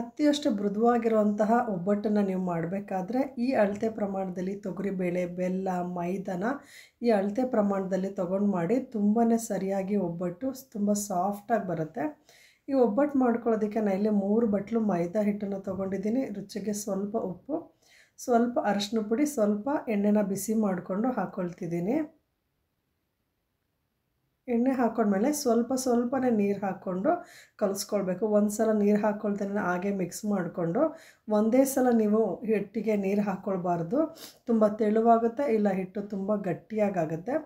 ಅತಿಯಷ್ಟು ಮೃದುವಾಗಿರುವಂತಹ ಒಬ್ಬಟ್ಟನ್ನು ನೀವು ಮಾಡಬೇಕಾದ್ರೆ ಈ ಅಳತೆ ಪ್ರಮಾಣದಲ್ಲಿ ತೊಗರಿಬೇಳೆ ಬೆಲ್ಲ, ಮೈದಾನ ಈ ಅಳತೆ ಪ್ರಮಾಣದಲ್ಲಿ ತೊಗೊಂಡು ಮಾಡಿ ತುಂಬಾ ಸರಿಯಾಗಿ ಒಬ್ಬಟ್ಟು ತುಂಬ ಸಾಫ್ಟಾಗಿ ಬರುತ್ತೆ. ಈ ಒಬ್ಬಟ್ಟು ಮಾಡ್ಕೊಳ್ಳೋದಕ್ಕೆ ನಾನು ಇಲ್ಲಿ ಮೂರು ಬಟ್ಲು ಮೈದಾ ಹಿಟ್ಟನ್ನು ತೊಗೊಂಡಿದ್ದೀನಿ. ರುಚಿಗೆ ಸ್ವಲ್ಪ ಉಪ್ಪು, ಸ್ವಲ್ಪ ಅರಶಿನ ಪುಡಿ, ಸ್ವಲ್ಪ ಎಣ್ಣೆನ ಬಿಸಿ ಮಾಡಿಕೊಂಡು ಹಾಕ್ಕೊಳ್ತಿದ್ದೀನಿ ಎಣ್ಣೆ ಹಾಕೊಂಡ್ಮೇಲೆ ಸ್ವಲ್ಪ ಸ್ವಲ್ಪನೇ ನೀರು ಹಾಕ್ಕೊಂಡು ಕಲಿಸ್ಕೊಳ್ಬೇಕು. ಒಂದು ಸಲ ನೀರು ಹಾಕ್ಕೊಳ್ತಾನೆ ಹಾಗೆ ಮಿಕ್ಸ್ ಮಾಡಿಕೊಂಡು. ಒಂದೇ ಸಲ ನೀವು ಹಿಟ್ಟಿಗೆ ನೀರು ಹಾಕ್ಕೊಳ್ಬಾರ್ದು ತುಂಬ ತೆಳುವಾಗುತ್ತೆ, ಇಲ್ಲ ಹಿಟ್ಟು ತುಂಬ ಗಟ್ಟಿಯಾಗುತ್ತೆ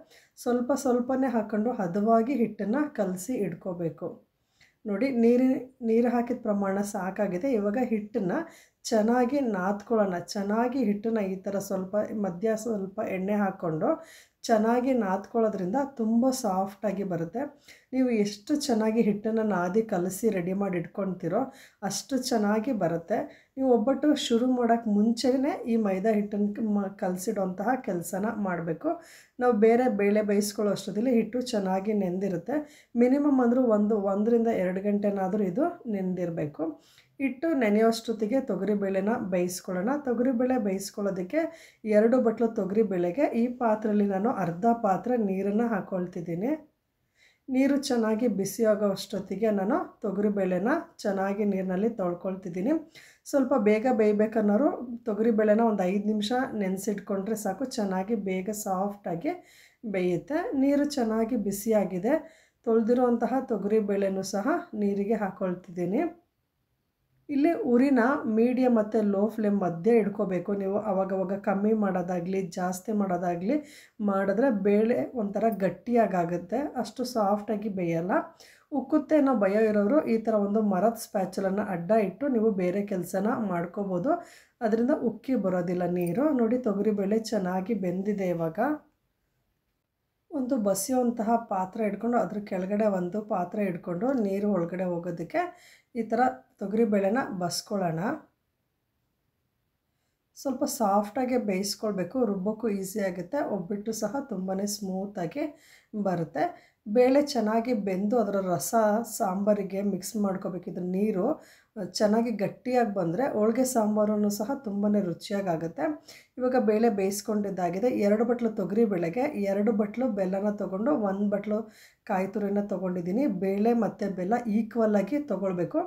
ಸ್ವಲ್ಪ ಸ್ವಲ್ಪನೇ ಹಾಕ್ಕೊಂಡು ಹದವಾಗಿ ಹಿಟ್ಟನ್ನು ಕಲಸಿ ಇಟ್ಕೋಬೇಕು ನೋಡಿ ನೀರು ನೀರು ಹಾಕಿದ ಪ್ರಮಾಣ ಸಾಕಾಗಿದೆ. ಇವಾಗ ಹಿಟ್ಟನ್ನು ಚೆನ್ನಾಗಿ ನಾದ್ಕೊಳ್ಳೋಣ, ಚೆನ್ನಾಗಿ ಹಿಟ್ಟನ್ನ ಈ ಥರ ಸ್ವಲ್ಪ ಮಧ್ಯ ಸ್ವಲ್ಪ ಎಣ್ಣೆ ಹಾಕ್ಕೊಂಡು ಚೆನ್ನಾಗಿ ನಾದ್ಕೊಳ್ಳೋದ್ರಿಂದ ತುಂಬ ಸಾಫ್ಟಾಗಿ ಬರುತ್ತೆ. ನೀವು ಎಷ್ಟು ಚೆನ್ನಾಗಿ ಹಿಟ್ಟನ್ನು ನಾದಿ ಕಲಸಿ ರೆಡಿ ಮಾಡಿ ಇಟ್ಕೊಳ್ತೀರೋ ಅಷ್ಟು ಚೆನ್ನಾಗಿ ಬರುತ್ತೆ. ನೀವು ಒಬ್ಬಟ್ಟು ಶುರು ಮಾಡೋಕ್ಕೆ ಮುಂಚೆನೇ ಈ ಮೈದಾ ಹಿಟ್ಟನ್ನು ಮ ಕಲಸಿಡುವಂತಹ ಕೆಲಸನ ಮಾಡಬೇಕು. ನಾವು ಬೇರೆ ಬೇಳೆ ಬೇಯಿಸ್ಕೊಳ್ಳೋ ಅಷ್ಟೊತ್ತಲ್ಲಿ ಹಿಟ್ಟು ಚೆನ್ನಾಗಿ ನೆಂದಿರುತ್ತೆ. ಮಿನಿಮಮ್ ಅಂದರೂ ಒಂದು, ಒಂದರಿಂದ ಎರಡು ಗಂಟೆನಾದರೂ ಇದು ನೆಂದಿರಬೇಕು. ಹಿಟ್ಟು ನೆನೆಯೋಷ್ಟೊತ್ತಿಗೆ ತೊಗರಿಬೇಳೆನ ಬೇಯಿಸ್ಕೊಳ್ಳೋಣ. ತೊಗರಿಬೇಳೆ ಬೇಯಿಸ್ಕೊಳ್ಳೋದಕ್ಕೆ ಎರಡು ಬಟ್ಲು ತೊಗರಿಬೇಳೆಗೆ ಈ ಪಾತ್ರೆಯಲ್ಲಿ ನಾನು ಅರ್ಧ ಪಾತ್ರೆ ನೀರನ್ನು ಹಾಕ್ಕೊಳ್ತಿದ್ದೀನಿ ನೀರು ಚೆನ್ನಾಗಿ ಬಿಸಿಯಾಗೋ ಅಷ್ಟೊತ್ತಿಗೆ ನಾನು ತೊಗರಿಬೇಳೆನ ಚೆನ್ನಾಗಿ ನೀರಿನಲ್ಲಿ ತೊಳ್ಕೊಳ್ತಿದ್ದೀನಿ. ಸ್ವಲ್ಪ ಬೇಗ ಬೇಯಬೇಕನ್ನೋರು ತೊಗರಿಬೇಳೆನ ಒಂದು ಐದು ನಿಮಿಷ ನೆನೆಸಿಟ್ಕೊಂಡ್ರೆ ಸಾಕು. ಚೆನ್ನಾಗಿ ಬೇಗ ಸಾಫ್ಟಾಗಿ ಬೇಯುತ್ತೆ. ನೀರು ಚೆನ್ನಾಗಿ ಬಿಸಿಯಾಗಿದೆ. ತೊಳೆದಿರುವಂತಹ ತೊಗರಿಬೇಳೆನೂ ಸಹ ನೀರಿಗೆ ಹಾಕ್ಕೊಳ್ತಿದ್ದೀನಿ ಇಲ್ಲಿ ಉರಿನ ಮೀಡಿಯಮ್ ಮತ್ತು ಲೋ ಫ್ಲೇಮ್ ಮಧ್ಯೆ ಇಡ್ಕೋಬೇಕು. ನೀವು ಅವಾಗವಾಗ ಕಮ್ಮಿ ಮಾಡೋದಾಗಲಿ, ಜಾಸ್ತಿ ಮಾಡೋದಾಗಲಿ ಮಾಡಿದ್ರೆ ಬೇಳೆ ಒಂಥರ ಗಟ್ಟಿಯಾಗುತ್ತೆ ಅಷ್ಟು ಸಾಫ್ಟಾಗಿ ಬೇಯಲ್ಲ. ಉಕ್ಕುತ್ತೆ ಅನ್ನೋ ಭಯ ಇರೋರು ಈ ಥರ ಒಂದು ಮರದ ಸ್ಪ್ಯಾಚಲನ್ನು ಅಡ್ಡ ಇಟ್ಟು ನೀವು ಬೇರೆ ಕೆಲಸನ ಮಾಡ್ಕೋಬೋದು. ಅದರಿಂದ ಉಕ್ಕಿ ಬರೋದಿಲ್ಲ ನೀರು. ನೋಡಿ ತೊಗರಿಬೇಳೆ ಚೆನ್ನಾಗಿ ಬೆಂದಿದೆ ಇವಾಗ. ಒಂದು ಬಸಿಯುವಂತಹ ಪಾತ್ರೆ ಇಟ್ಕೊಂಡು ಅದ್ರ ಕೆಳಗಡೆ ಒಂದು ಪಾತ್ರೆ ಇಟ್ಕೊಂಡು ನೀರು ಒಳಗಡೆ ಹೋಗೋದಕ್ಕೆ ಈ ಥರ ತೊಗರಿಬೇಳೆನ ಬಸ್ಕೊಳ್ಳೋಣ. ಸ್ವಲ್ಪ ಸಾಫ್ಟಾಗಿ ಬೇಯಿಸ್ಕೊಳ್ಬೇಕು ರುಬ್ಬೋಕ್ಕೂ ಈಸಿ ಆಗುತ್ತೆ, ಒಬ್ಬಿಟ್ಟು ಸಹ ತುಂಬಾ ಸ್ಮೂತಾಗಿ ಬರುತ್ತೆ. ಬೇಳೆ ಚೆನ್ನಾಗಿ ಬೆಂದು ಅದರ ರಸ ಸಾಂಬಾರಿಗೆ ಮಿಕ್ಸ್ ಮಾಡ್ಕೋಬೇಕಿದ್ರೆ ನೀರು ಚೆನ್ನಾಗಿ ಗಟ್ಟಿಯಾಗಿ ಬಂದರೆ ಹೋಳಿಗೆ ಸಾಂಬಾರು ಸಹ ತುಂಬಾ ರುಚಿಯಾಗುತ್ತೆ ಇವಾಗ ಬೇಳೆ ಬೇಯಿಸ್ಕೊಂಡಿದ್ದಾಗಿದೆ. ಎರಡು ಬಟ್ಲು ತೊಗರಿ ಬೇಳೆಗೆ, ಎರಡು ಬಟ್ಲು ಬೆಲ್ಲನ ತೊಗೊಂಡು, ಒಂದು ಬಟ್ಲು ಕಾಯಿ ತುರಿನ ತೊಗೊಂಡಿದ್ದೀನಿ. ಬೇಳೆ ಮತ್ತು ಬೆಲ್ಲ ಈಕ್ವಲಾಗಿ ತೊಗೊಳ್ಬೇಕು.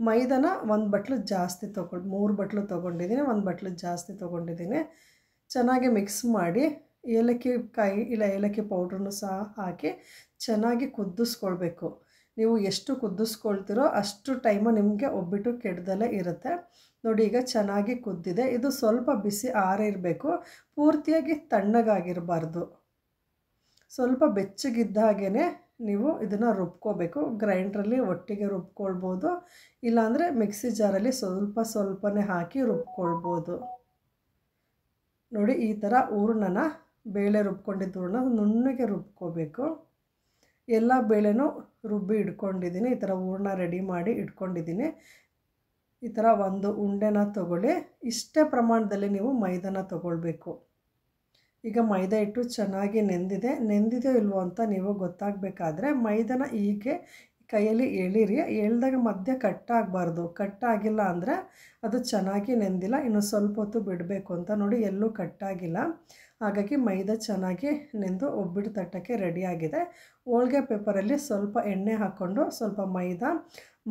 ಮೈದಾನ ಒಂದು ಬಟ್ಲು ಜಾಸ್ತಿ ತೊಗೊಂಡು ಮೂರು ಬಟ್ಲು ತೊಗೊಂಡಿದ್ದೀನಿ, ಒಂದು ಬಟ್ಲು ಜಾಸ್ತಿ ತೊಗೊಂಡಿದ್ದೀನಿ. ಚೆನ್ನಾಗಿ ಮಿಕ್ಸ್ ಮಾಡಿ ಏಲಕ್ಕಿ ಕಾಯಿ ಇಲ್ಲ ಏಲಕ್ಕಿ ಪೌಡ್ರನ್ನು ಸಹ ಹಾಕಿ ಚೆನ್ನಾಗಿ ಕುದಿಸ್ಕೊಳ್ಬೇಕು. ನೀವು ಎಷ್ಟು ಕುದಿಸ್ಕೊಳ್ತಿರೋ ಅಷ್ಟು ಟೈಮು ನಿಮಗೆ ಒಬ್ಬಿಟ್ಟು ಕೆಡ್ದಲೇ ಇರುತ್ತೆ. ನೋಡಿ, ಈಗ ಚೆನ್ನಾಗಿ ಕುದ್ದಿದೆ. ಇದು ಸ್ವಲ್ಪ ಬಿಸಿ ಆರಿರಬೇಕು ಪೂರ್ತಿಯಾಗಿ ತಣ್ಣಗಾಗಿರಬಾರ್ದು. ಸ್ವಲ್ಪ ಬೆಚ್ಚಗಿದ್ದ ಹಾಗೇ ನೀವು ಇದನ್ನು ರುಬ್ಕೋಬೇಕು. ಗ್ರೈಂಡ್ರಲ್ಲಿ ಒಟ್ಟಿಗೆ ರುಬ್ಕೊಳ್ಬೋದು. ಇಲ್ಲಾಂದರೆ ಮಿಕ್ಸಿ ಜಾರಲ್ಲಿ ಸ್ವಲ್ಪ ಸ್ವಲ್ಪನೇ ಹಾಕಿ ರುಬ್ಕೊಳ್ಬೋದು. ನೋಡಿ, ಈ ಥರ ಹೂರ್ಣನ ಬೇಳೆ ರುಬ್ಕೊಂಡಿದ್ದ ಹೂರ್ಣ ನುಣ್ಣಗೆ ರುಬ್ಕೋಬೇಕು. ಎಲ್ಲ ಬೇಳೆನೂ ರುಬ್ಬಿ ಇಟ್ಕೊಂಡಿದ್ದೀನಿ. ಈ ಥರ ಹೂರ್ಣ ರೆಡಿ ಮಾಡಿ ಇಟ್ಕೊಂಡಿದ್ದೀನಿ. ಈ ಥರ ಒಂದು ಉಂಡೆನ ತಗೊಳ್ಳಿ. ಇಷ್ಟೇ ಪ್ರಮಾಣದಲ್ಲಿ ನೀವು ಮೈದಾನ ತೊಗೊಳ್ಬೇಕು. ಈಗ ಮೈದಾ ಇಟ್ಟು ಚೆನ್ನಾಗಿ ನೆಂದಿದೆ. ನೆಂದಿದೆಯೋ ಇಲ್ವೋ ಅಂತ ನೀವು ಗೊತ್ತಾಗಬೇಕಾದ್ರೆ ಮೈದಾನ ಹೀಗೆ ಕೈಯಲ್ಲಿ ಎಳೀರಿ. ಎಳ್ದಾಗ ಮಧ್ಯೆ ಕಟ್ಟಾಗಬಾರ್ದು. ಕಟ್ಟಾಗಿಲ್ಲ ಅಂದರೆ ಅದು ಚೆನ್ನಾಗಿ ನೆಂದಿಲ್ಲ. ಇನ್ನು ಸ್ವಲ್ಪ ಹೊತ್ತು ಬಿಡಬೇಕು ಅಂತ ನೋಡಿ ಎಲ್ಲೂ ಕಟ್ಟಾಗಿಲ್ಲ. ಹಾಗಾಗಿ ಮೈದಾ ಚೆನ್ನಾಗಿ ನೆಂದು ಒಬ್ಬಿಟ್ಟು ತಟ್ಟಕ್ಕೆ ರೆಡಿಯಾಗಿದೆ ಹೋಳ್ಗೆ ಪೇಪರಲ್ಲಿ ಸ್ವಲ್ಪ ಎಣ್ಣೆ ಹಾಕ್ಕೊಂಡು ಸ್ವಲ್ಪ ಮೈದಾ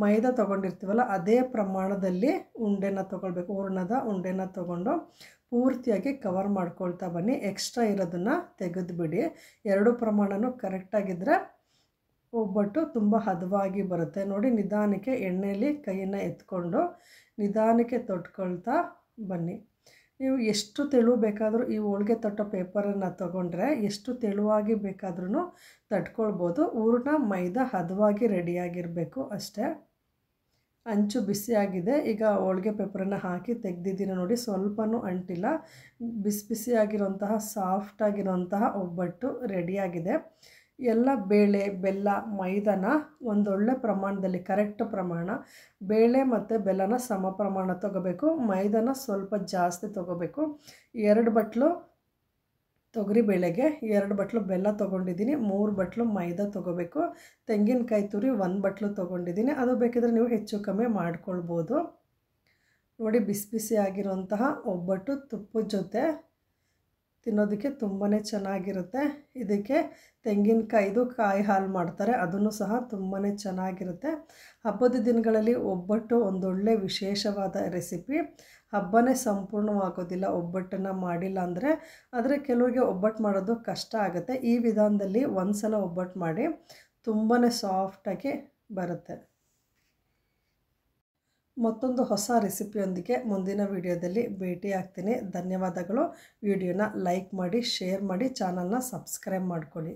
ಮೈದಾ ತೊಗೊಂಡಿರ್ತೀವಲ್ಲ ಅದೇ ಪ್ರಮಾಣದಲ್ಲಿ ಉಂಡೆನ ತೊಗೊಳ್ಬೇಕು. ಹೂರ್ಣದ ಉಂಡೆನ ತೊಗೊಂಡು ಪೂರ್ತಿಯಾಗಿ ಕವರ್ ಮಾಡ್ಕೊಳ್ತಾ ಬನ್ನಿ. ಎಕ್ಸ್ಟ್ರಾ ಇರೋದನ್ನು ತೆಗೆದುಬಿಡಿ. ಎರಡು ಪ್ರಮಾಣವೂ ಕರೆಕ್ಟಾಗಿದ್ದರೆ ಒಬ್ಬಟ್ಟು ತುಂಬ ಹದವಾಗಿ ಬರುತ್ತೆ. ನೋಡಿ, ನಿಧಾನಕ್ಕೆ ಎಣ್ಣೆಯಲ್ಲಿ ಕೈಯನ್ನು ಎತ್ಕೊಂಡು ನಿಧಾನಕ್ಕೆ ತೊಟ್ಕೊಳ್ತಾ ಬನ್ನಿ. ನೀವು ಎಷ್ಟು ತೆಳು ಬೇಕಾದರೂ ಈ ಹೋಳಿಗೆ ತಟ್ಟೋ ಪೇಪರನ್ನು ತಗೊಂಡ್ರೆ ಎಷ್ಟು ತೆಳುವಾಗಿ ಬೇಕಾದ್ರೂ ತಟ್ಕೊಳ್ಬೋದು. ಹೂರ್ಣ ಮೈದಾ ಹದವಾಗಿ ರೆಡಿಯಾಗಿರಬೇಕು ಅಷ್ಟೇ. ಅಂಚು ಬಿಸಿಯಾಗಿದೆ. ಈಗ ಹೋಳಿಗೆ ಪೇಪರನ್ನು ಹಾಕಿ ತೆಗೆದಿದ್ದೀನಿ ನೋಡಿ, ಸ್ವಲ್ಪನೂ ಅಂಟಿಲ್ಲ. ಬಿಸಿ ಬಿಸಿಯಾಗಿರೋಂತಹ ಸಾಫ್ಟಾಗಿರೋಂತಹ ಒಬ್ಬಟ್ಟು ರೆಡಿಯಾಗಿದೆ. ಎಲ್ಲ ಬೇಳೆ, ಬೆಲ್ಲ, ಮೈದಾನ ಒಂದೊಳ್ಳೆ ಪ್ರಮಾಣದಲ್ಲಿ ಕರೆಕ್ಟ್ ಪ್ರಮಾಣ. ಬೇಳೆ ಮತ್ತು ಬೆಲ್ಲನ ಸಮ ಪ್ರಮಾಣ ತೊಗೋಬೇಕು. ಮೈದಾನ ಸ್ವಲ್ಪ ಜಾಸ್ತಿ ತೊಗೋಬೇಕು. ಎರಡು ಬಟ್ಲು ತೊಗರಿ ಬೇಳೆಗೆ, ಎರಡು ಬಟ್ಲು ಬೆಲ್ಲ ತೊಗೊಂಡಿದ್ದೀನಿ, ಮೂರು ಬಟ್ಲು ಮೈದಾ ತೊಗೋಬೇಕು. ತೆಂಗಿನಕಾಯಿ ತುರಿ ಒಂದು ಬಟ್ಲು ತೊಗೊಂಡಿದ್ದೀನಿ. ಅದು ಬೇಕಿದ್ರೆ ನೀವು ಹೆಚ್ಚು ಕಮ್ಮಿ ಮಾಡ್ಕೊಳ್ಬೋದು. ನೋಡಿ, ಬಿಸಿ ಬಿಸಿ ಆಗಿರುವಂತಹ ಒಬ್ಬಟ್ಟು ತುಪ್ಪದ ಜೊತೆ ತಿನ್ನೋದಕ್ಕೆ ತುಂಬಾ ಚೆನ್ನಾಗಿರುತ್ತೆ. ಇದಕ್ಕೆ ತೆಂಗಿನಕಾಯ್ದು ಕಾಯಿ ಹಾಲು ಮಾಡ್ತಾರೆ. ಅದನ್ನು ಸಹ ತುಂಬಾ ಚೆನ್ನಾಗಿರುತ್ತೆ. ಹಬ್ಬದ ದಿನಗಳಲ್ಲಿ ಒಬ್ಬಟ್ಟು ಒಂದೊಳ್ಳೆ ವಿಶೇಷವಾದ ರೆಸಿಪಿ. ಹಬ್ಬನೇ ಸಂಪೂರ್ಣವಾಗೋದಿಲ್ಲ. ಒಬ್ಬಟ್ಟನ್ನು ಮಾಡಿಲ್ಲ ಅಂದರೆ ಆದರೆ ಕೆಲವರಿಗೆ ಒಬ್ಬಟ್ಟು ಮಾಡೋದು ಕಷ್ಟ ಆಗುತ್ತೆ. ಈ ವಿಧಾನದಲ್ಲಿ ಒಂದು ಸಲ ಒಬ್ಬಟ್ಟು ಮಾಡಿ ತುಂಬಾ ಸಾಫ್ಟಾಗಿ ಬರುತ್ತೆ. ಮತ್ತೊಂದು ಹೊಸ ರೆಸಿಪಿಯೊಂದಿಗೆ ಮುಂದಿನ ವಿಡಿಯೋದಲ್ಲಿ ಭೇಟಿ ಆಗ್ತೀನಿ ಧನ್ಯವಾದಗಳು. ವಿಡಿಯೋನ ಲೈಕ್ ಮಾಡಿ, ಶೇರ್ ಮಾಡಿ, ಚಾನಲ್ನ ಸಬ್ಸ್ಕ್ರೈಬ್ ಮಾಡ್ಕೊಳ್ಳಿ.